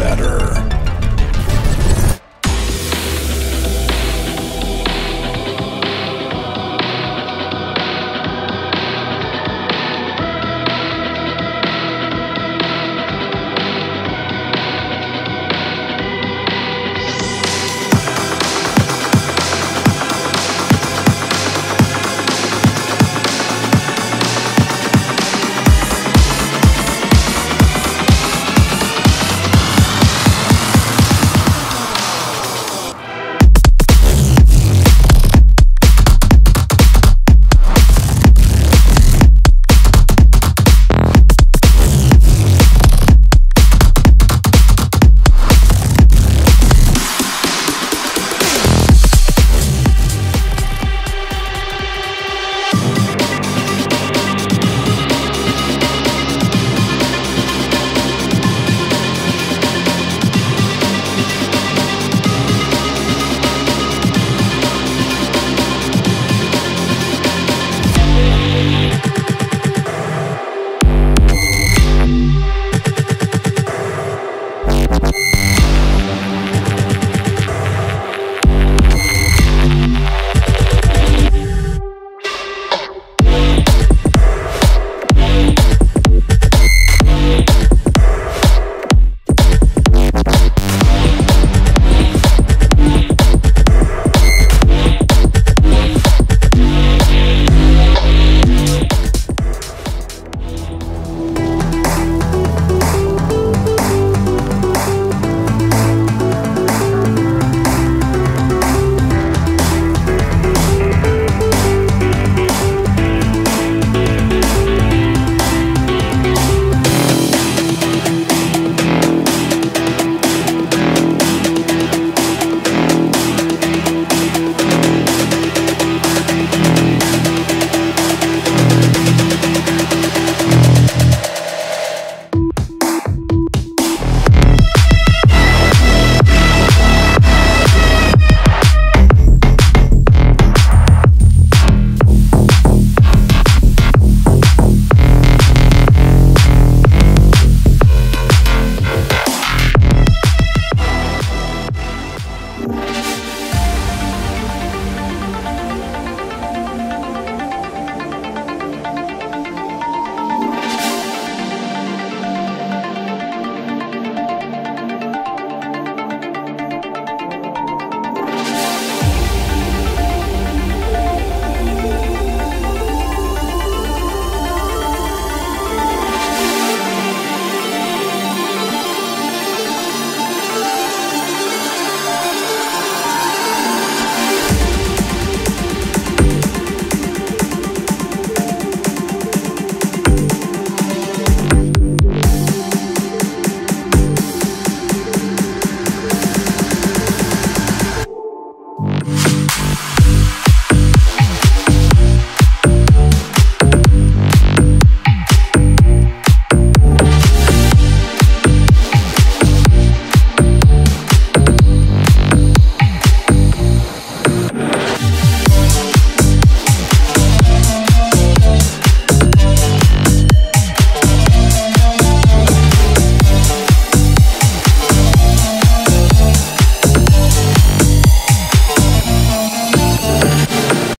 better.